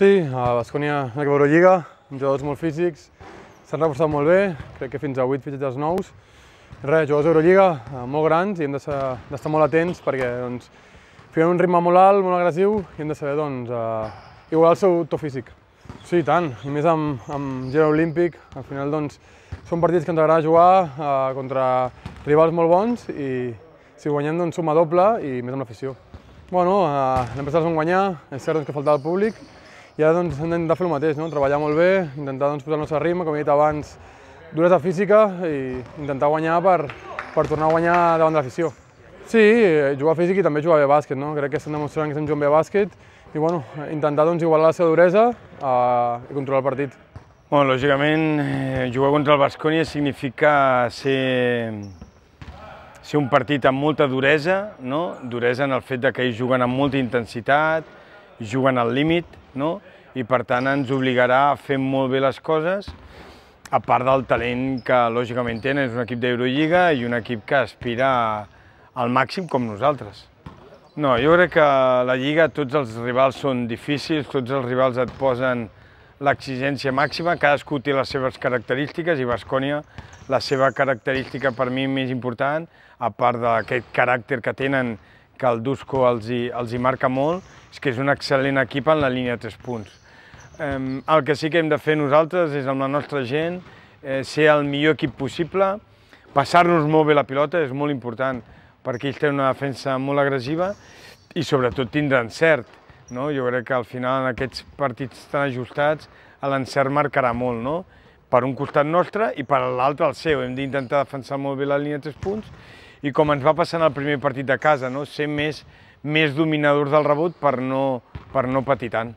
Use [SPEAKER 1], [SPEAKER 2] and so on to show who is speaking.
[SPEAKER 1] Sí, a Bascònia, la Eurolliga, amb jugadors molt físics, s'han reforçat molt bé, crec que fins a 8 fitxatges nous. Res, jugadors d'Eurolliga eh, molt grans i hem d'estar molt atents perquè doncs, fiquen un ritme molt alt, molt agressiu i hem de saber doncs, eh, igualar el seu to físic. Sí, tant, i més amb, amb gel olímpic, al final doncs, són partits que ens agrada jugar eh, contra rivals molt bons i si guanyem doncs suma doble i més amb l'afició. Bueno, eh, l'hem passat a guanyar, és cert doncs, que faltava el públic, i ara doncs, hem d'intentar fer el mateix, no? treballar molt bé, intentar doncs, posar el nostre ritme, com he dit abans, duresa física i intentar guanyar per, per tornar a guanyar davant de l'afició. Sí, jugar físic i també jugar bé bàsquet, no? crec que estem demostrant que estem jugant bé bàsquet i bueno, intentar doncs, igualar la seva duresa eh, i controlar el partit.
[SPEAKER 2] Bueno, lògicament, eh, jugar contra el Bascònia significa ser, ser un partit amb molta duresa, no? duresa en el fet de que ells juguen amb molta intensitat, juguen al límit, no? i per tant ens obligarà a fer molt bé les coses, a part del talent que lògicament tenen, és un equip d'Eurolliga i un equip que aspira al màxim com nosaltres. No, jo crec que la Lliga tots els rivals són difícils, tots els rivals et posen l'exigència màxima, cadascú té les seves característiques i Bascònia la seva característica per mi més important, a part d'aquest caràcter que tenen que el Dusko els hi, els hi marca molt, és que és un excel·lent equip en la línia de 3 punts. El que sí que hem de fer nosaltres és amb la nostra gent eh, ser el millor equip possible, passar-nos molt bé la pilota, és molt important, perquè ells tenen una defensa molt agressiva i sobretot tindre encert. No? Jo crec que al final en aquests partits tan ajustats l'encert marcarà molt, no? per un costat nostre i per l'altre el seu. Hem d'intentar defensar molt bé la línia de 3 punts i com ens va passar en el primer partit de casa, no? ser més, més dominadors del rebot per no, per no patir tant.